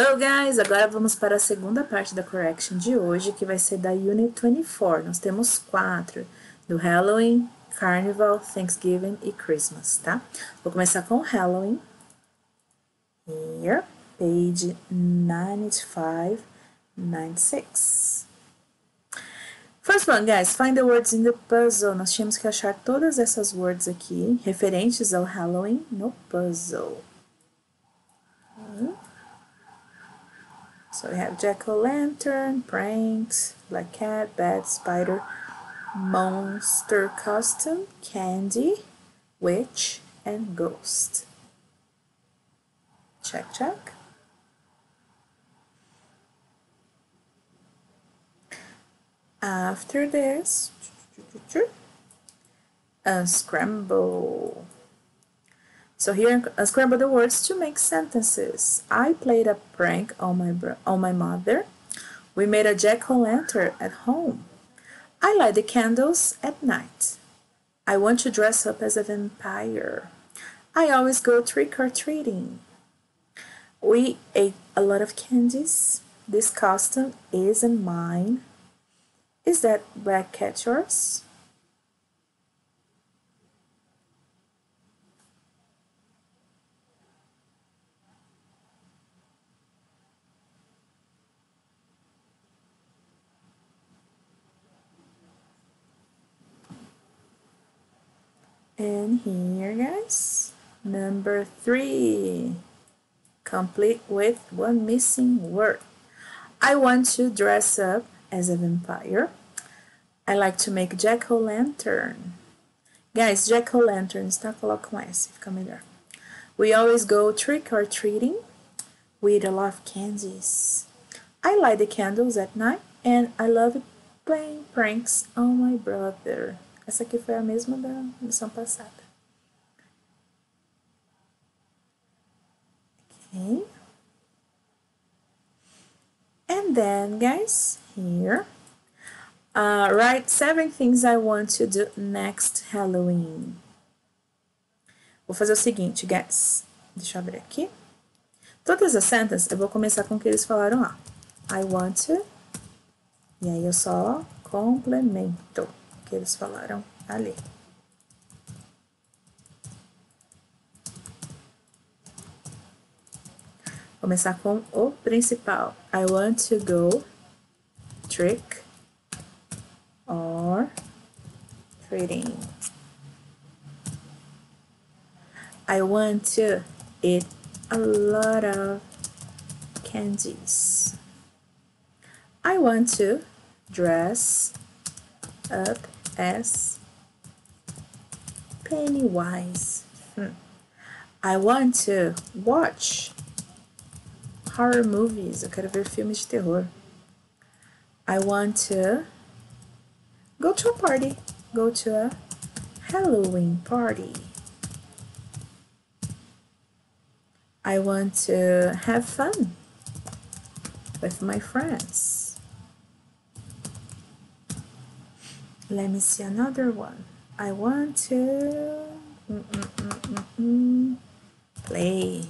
Hello, guys! Agora vamos para a segunda parte da correction de hoje, que vai ser da Unit 24. Nós temos quatro, do Halloween, Carnival, Thanksgiving e Christmas, tá? Vou começar com Halloween. Here, page 95, 96. First one, guys, find the words in the puzzle. Nós tínhamos que achar todas essas words aqui, referentes ao Halloween, no puzzle. So we have jack-o'-lantern, pranks, black cat, bat, spider, monster costume, candy, witch, and ghost. Check, check. After this, unscramble. So here, unscramble the words to make sentences. I played a prank on my on my mother. We made a jack-o'-lantern at home. I light the candles at night. I want to dress up as a vampire. I always go trick-or-treating. We ate a lot of candies. This costume isn't mine. Is that black cat yours? And here, guys, number three, complete with one missing word. I want to dress up as a vampire. I like to make jack-o'-lantern. Guys, jack-o'-lantern está coloca um S, fica melhor. We always go trick-or-treating. Eat a lot of candies. I light the candles at night and I love playing pranks on my brother. Essa aqui foi a mesma da lição passada. Okay. And then, guys, here, uh, write seven things I want to do next Halloween. Vou fazer o seguinte, guys. Deixa eu abrir aqui. Todas as sentences eu vou começar com o que eles falaram lá. I want to. E aí eu só complemento que eles falaram ali. Começar com o principal. I want to go trick or treating. I want to eat a lot of candies. I want to dress up as Pennywise. Hmm. I want to watch horror movies. Eu quero ver filmes de terror. I want to go to a party. Go to a Halloween party. I want to have fun with my friends. Let me see another one. I want to mm, mm, mm, play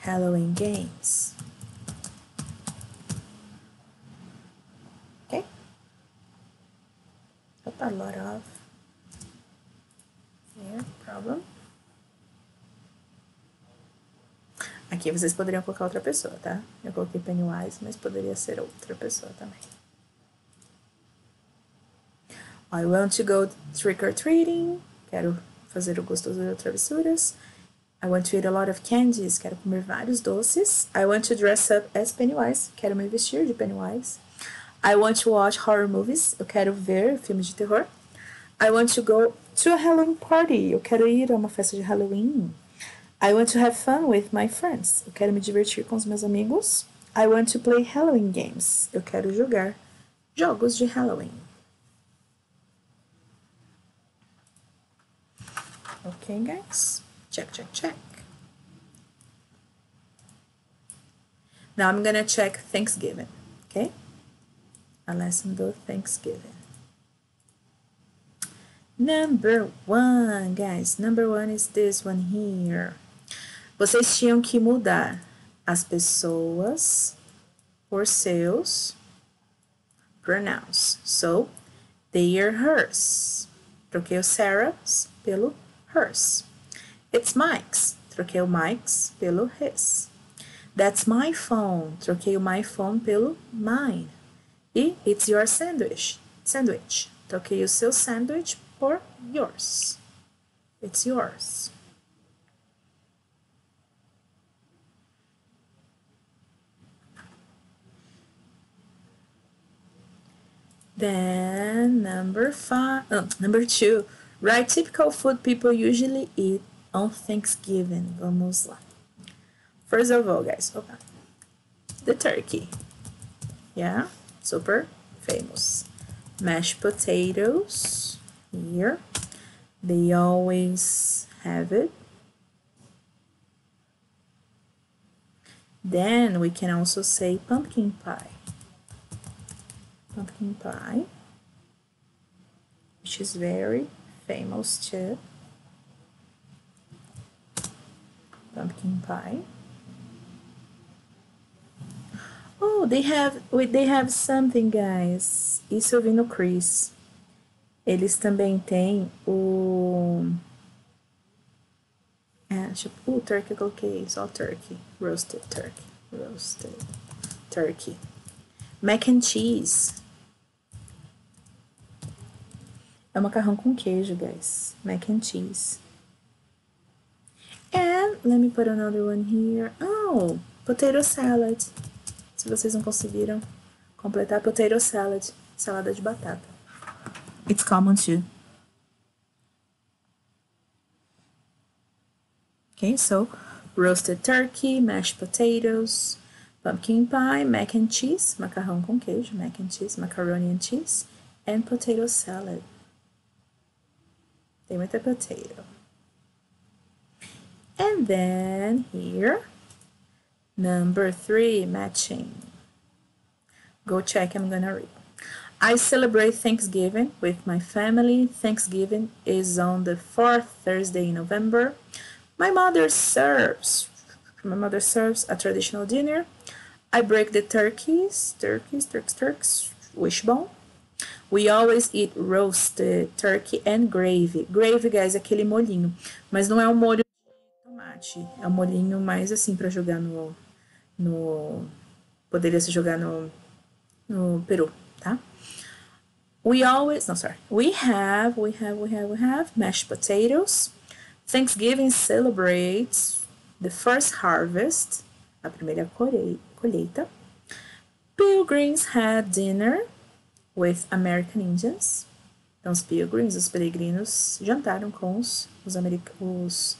Halloween games. Okay? Got a lot of here, problem. Aqui vocês poderiam colocar outra pessoa, tá? Eu coloquei Pennywise, mas poderia ser outra pessoa também. I want to go trick-or-treating. Quero fazer o gostoso de travessuras. I want to eat a lot of candies. Quero comer vários doces. I want to dress up as Pennywise. Quero me vestir de Pennywise. I want to watch horror movies. Eu quero ver filmes de terror. I want to go to a Halloween party. Eu quero ir a uma festa de Halloween. I want to have fun with my friends. Eu quero me divertir com os meus amigos. I want to play Halloween games. Eu quero jogar jogos de Halloween. Okay, guys? Check, check, check. Now I'm going to check Thanksgiving, okay? A lesson do Thanksgiving. Number one, guys. Number one is this one here. Vocês tinham que mudar as pessoas por seus pronouns. So, they are hers. Troquei o Sarah's pelo hers. It's Mike's. Troquei o Mike's pelo his. That's my phone. Troquei o my phone pelo mine. E it's your sandwich. Sandwich. Troquei o seu sandwich por yours. It's yours. Then number five, oh, uh, number two, write typical food people usually eat on Thanksgiving. Vamos lá. First of all, guys, open the turkey. Yeah, super famous. Mashed potatoes here. They always have it. Then we can also say pumpkin pie pumpkin pie, which is very famous too. Pumpkin pie. Oh, they have they have something, guys. Isso eu vi no Chris. Eles também têm o é, tipo, o turkey eu coloquei só turkey, roasted turkey, roasted turkey. Mac and cheese. É macarrão com queijo, guys. Mac and cheese. And let me put another one here. Oh, potato salad. Se vocês não conseguiram completar, potato salad. Salada de batata. It's common too. Okay, so roasted turkey, mashed potatoes, pumpkin pie, mac and cheese, macarrão com queijo, mac and cheese, macaroni and cheese, and potato salad. Tem muita potato. And then here, number three, matching. Go check, I'm gonna read. I celebrate Thanksgiving with my family. Thanksgiving is on the fourth Thursday in November. My mother serves, my mother serves a traditional dinner. I break the turkeys, turkeys, turks, turks, wishbone. We always eat roasted turkey and gravy. Gravy, guys, é aquele molhinho. Mas não é um molho de tomate. É um molhinho mais assim para jogar no, no... Poderia se jogar no, no peru, tá? We always... No, sorry. We have, we have, we have, we have mashed potatoes. Thanksgiving celebrates the first harvest, a primeira colheita. Pilgrims had dinner with American Indians. Então, os pilgrims, os peregrinos, jantaram com os, os, os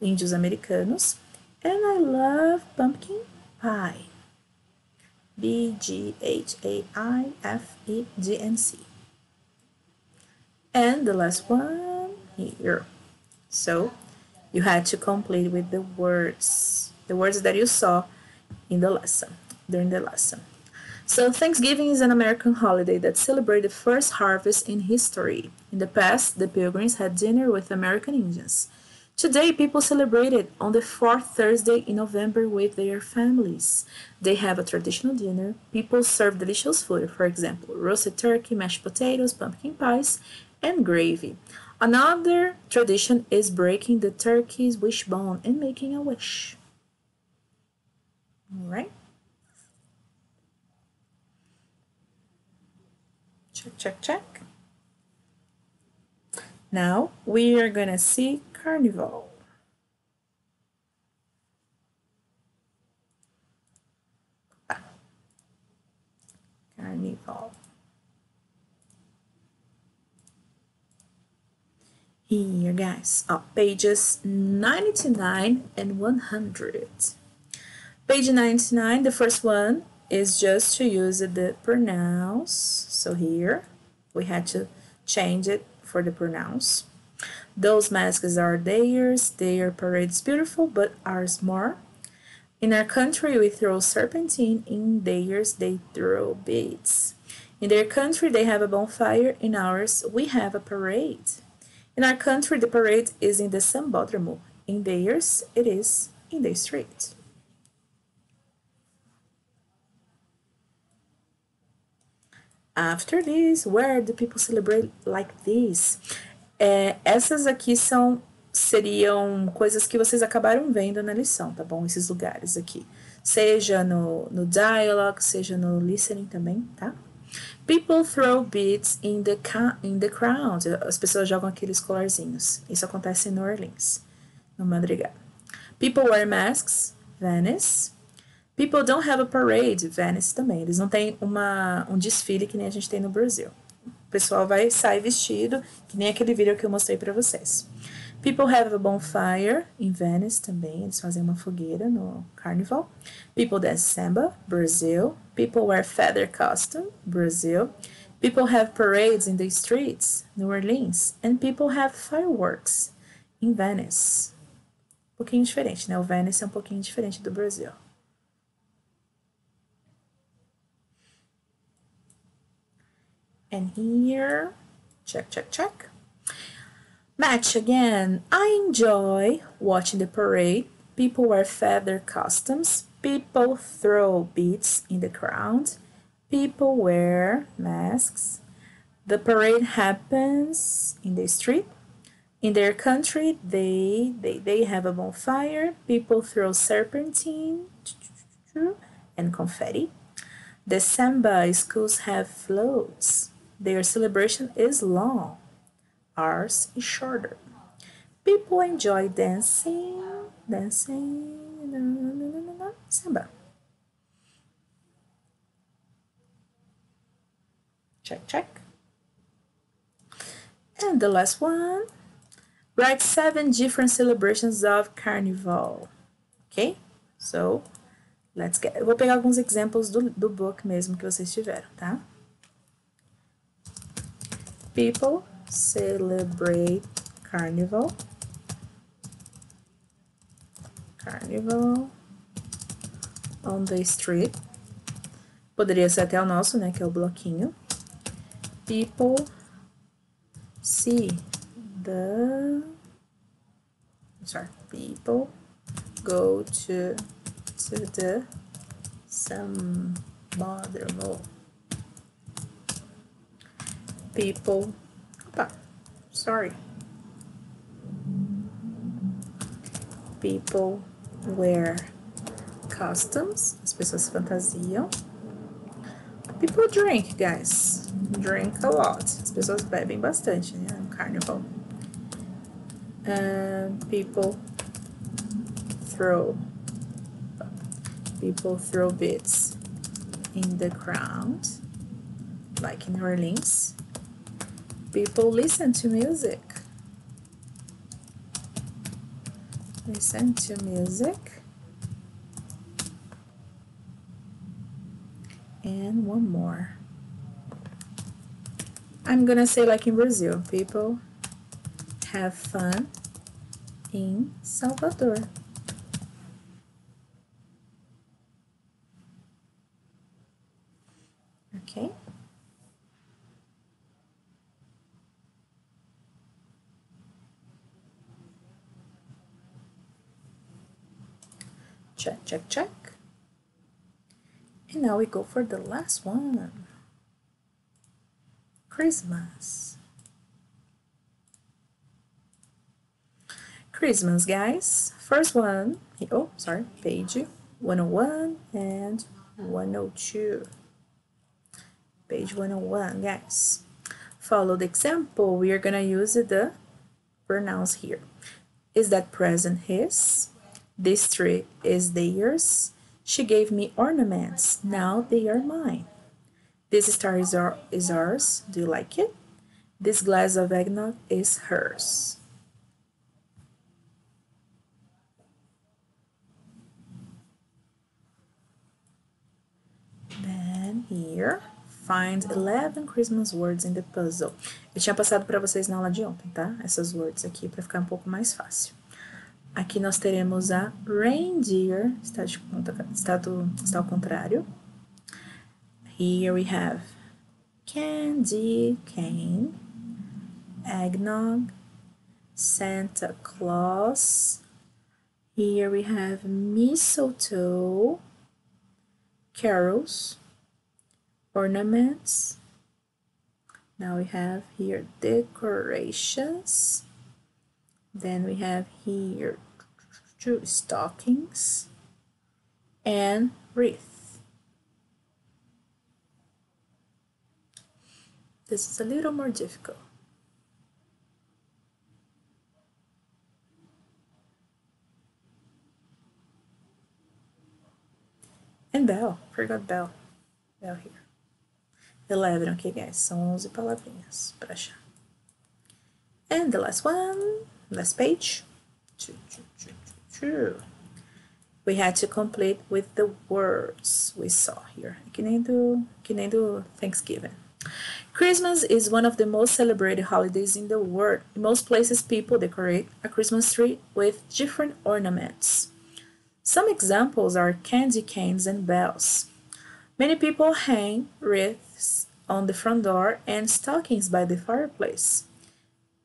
índios americanos. And I love pumpkin pie. B-G-H-A-I-F-E-D-N-C. And the last one here. So, you had to complete with the words, the words that you saw in the lesson, during the lesson. So Thanksgiving is an American holiday that celebrates the first harvest in history. In the past, the Pilgrims had dinner with American Indians. Today, people celebrate it on the fourth Thursday in November with their families. They have a traditional dinner. People serve delicious food, for example, roasted turkey, mashed potatoes, pumpkin pies, and gravy. Another tradition is breaking the turkey's wishbone and making a wish. All right. Check, check, check. Now we are gonna see carnival. Carnival. Here, guys, oh, pages 99 and 100. Page 99, the first one is just to use the pronouns. So here we had to change it for the pronouns. Those masks are theirs, their parade's beautiful, but ours more. In our country, we throw serpentine, in theirs, they throw beads. In their country, they have a bonfire, in ours, we have a parade. In our country, the parade is in the Sambódromo, in theirs, it is in the street. After this, where do people celebrate like this? É, essas aqui são seriam coisas que vocês acabaram vendo na lição, tá bom? Esses lugares aqui. Seja no, no dialogue, seja no listening também, tá? People throw beads in the, in the crowd. As pessoas jogam aqueles colarzinhos. Isso acontece em New Orleans, no Madrigal. People wear masks. Venice. People don't have a parade. Venice também. Eles não têm uma, um desfile que nem a gente tem no Brasil. O pessoal vai sair vestido, que nem aquele vídeo que eu mostrei para vocês. People have a bonfire em Venice também, eles fazem uma fogueira no Carnival. People dance samba, Brazil. People wear feather costume, Brazil. People have parades in the streets, New Orleans. And people have fireworks em Venice. Um pouquinho diferente, né? O Venice é um pouquinho diferente do Brasil. And here, check, check, check. Match again. I enjoy watching the parade. People wear feather costumes. People throw beads in the crowd. People wear masks. The parade happens in the street. In their country, they, they, they have a bonfire. People throw serpentine and confetti. The samba schools have floats. Their celebration is long ours is shorter. People enjoy dancing, dancing, samba. Check, check. And the last one, write seven different celebrations of Carnival. Ok? So, let's get. Eu vou pegar alguns exemplos do, do book mesmo que vocês tiveram, tá? People celebrate carnival. Carnival on the street. Poderia ser até o nosso, né, que é o bloquinho. People see the sorry, people go to to the some People sorry. People wear costumes, as pessoas fantasiam. People drink, guys. Drink a lot. As pessoas bebem bastante, né? No carnival. And people throw people throw bits in the crowd, like in Orleans people listen to music. Listen to music. And one more. I'm gonna say like in Brazil, people have fun in Salvador. Okay. Check, check. And now we go for the last one. Christmas. Christmas, guys. First one, oh, sorry, page 101 and 102. Page 101, guys. Follow the example. We are to use the pronouns here. Is that present his? This tree is theirs. She gave me ornaments. Now they are mine. This star is, our, is ours. Do you like it? This glass of eggnog is hers. Then here, find 11 Christmas words in the puzzle. Eu tinha passado para vocês na aula de ontem, tá? Essas words aqui para ficar um pouco mais fácil. Aqui nós teremos a reindeer, está, de, está, do, está ao contrário. Here we have candy cane, eggnog, Santa Claus. Here we have mistletoe, carols, ornaments, Now we have here decorations. Then we have here two stockings and wreath. This is a little more difficult. And bell. Forgot bell. Bell here. 11, okay guys? São 11 palavrinhas para achar. And the last one, last page. We had to complete with the words we saw here. Que nem do, Thanksgiving. Christmas is one of the most celebrated holidays in the world. In most places, people decorate a Christmas tree with different ornaments. Some examples are candy canes and bells. Many people hang wreaths on the front door and stockings by the fireplace.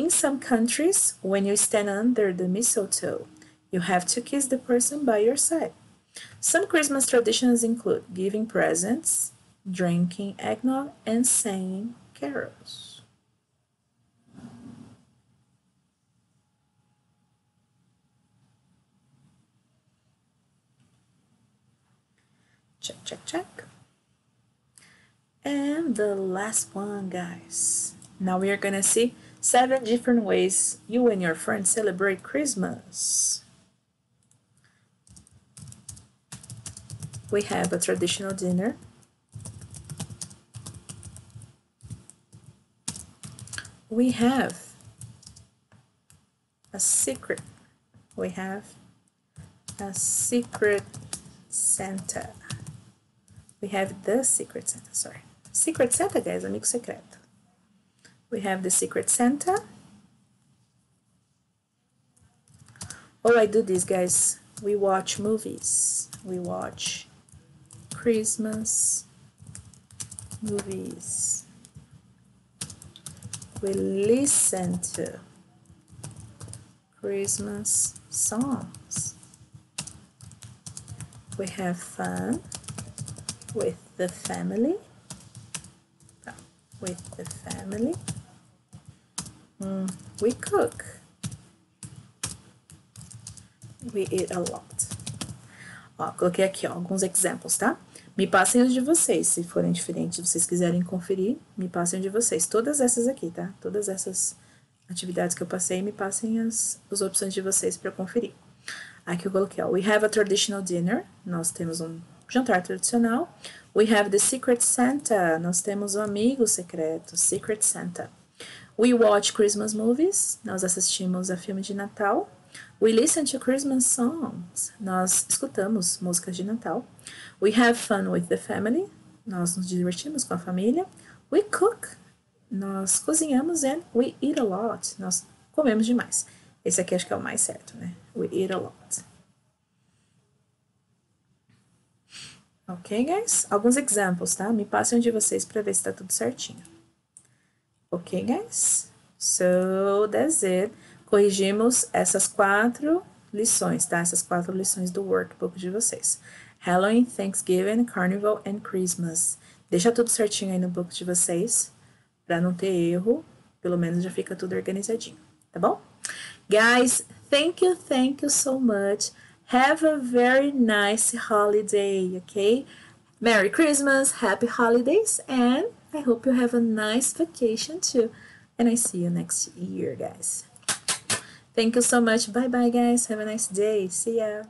In some countries, when you stand under the mistletoe, you have to kiss the person by your side. Some Christmas traditions include giving presents, drinking eggnog, and singing carols. Check, check, check. And the last one, guys. Now we are gonna see seven different ways you and your friends celebrate Christmas. We have a traditional dinner. We have a secret. We have a secret Santa we have the Secret Santa, sorry. Secret Santa, guys, amigo secreto. We have the Secret Santa. Oh, I do this, guys. We watch movies. We watch Christmas movies. We listen to Christmas songs. We have fun with the family with the family mm, we cook we eat a lot ó, coloquei aqui ó, alguns exemplos, tá? Me passem os de vocês, se forem diferentes, se vocês quiserem conferir, me passem os de vocês. Todas essas aqui, tá? Todas essas atividades que eu passei, me passem as, as opções de vocês para conferir. Aqui eu coloquei, ó, we have a traditional dinner, nós temos um jantar tradicional. We have the Secret Santa. Nós temos um amigo secreto, Secret Santa. We watch Christmas movies. Nós assistimos a filme de Natal. We listen to Christmas songs. Nós escutamos músicas de Natal. We have fun with the family. Nós nos divertimos com a família. We cook. Nós cozinhamos and we eat a lot. Nós comemos demais. Esse aqui acho que é o mais certo, né? We eat a lot. Ok, guys? Alguns exemplos, tá? Me passem de vocês para ver se tá tudo certinho. Ok, guys? So, that's it. Corrigimos essas quatro lições, tá? Essas quatro lições do workbook de vocês. Halloween, Thanksgiving, Carnival and Christmas. Deixa tudo certinho aí no book de vocês, para não ter erro. Pelo menos já fica tudo organizadinho, tá bom? Guys, thank you, thank you so much. Have a very nice holiday, okay? Merry Christmas, happy holidays, and I hope you have a nice vacation too. And I see you next year, guys. Thank you so much. Bye bye, guys. Have a nice day. See ya.